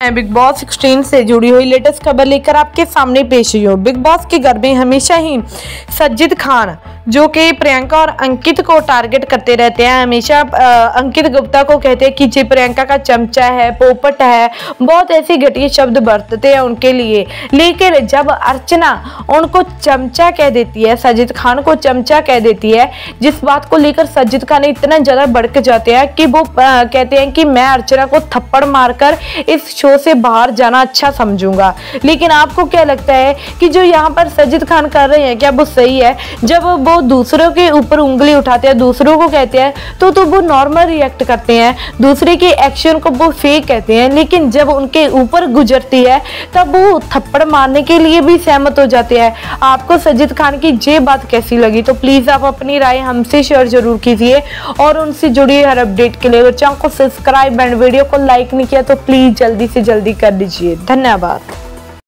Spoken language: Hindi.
मैं बिग बॉस 16 से जुड़ी हुई लेटेस्ट खबर लेकर आपके सामने पेश हुई हूँ। बिग बॉस के घर में हमेशा ही सज्जिद खान, जो कि प्रियंका और अंकित को टारगेट करते रहते हैं, हमेशा अंकित गुप्ता को कहते हैं कि जी प्रियंका का चमचा है, पोपट है, बहुत ऐसे घटिया शब्द बरतते हैं उनके लिए। लेकिन जब अर्चना उनको चमचा कह देती है सजिद खान को चमचा कह देती है, जिस बात को लेकर सजिद खान इतना ज़्यादा भड़क जाते हैं कि वो कहते हैं कि मैं अर्चना को थप्पड़ मारकर इस शो से बाहर जाना अच्छा समझूँगा। लेकिन आपको क्या लगता है कि जो यहाँ पर सजिद खान कर रहे हैं, क्या वो सही है? जब वो दूसरों के ऊपर उंगली उठाते हैं, दूसरों को कहते हैं तो तो वो नॉर्मल रिएक्ट करते हैं, दूसरे के एक्शन को वो फेक कहते हैं। लेकिन जब उनके ऊपर गुजरती है, तब वो थप्पड़ मारने के लिए भी सहमत हो जाते हैं। आपको सजिद खान की ये बात कैसी लगी? तो प्लीज़ आप अपनी राय हमसे शेयर ज़रूर कीजिए और उनसे जुड़ी हर अपडेट के लिए। चैनल को सब्सक्राइब एंड वीडियो को लाइक नहीं किया तो प्लीज़ जल्दी से जल्दी कर दीजिए धन्यवाद।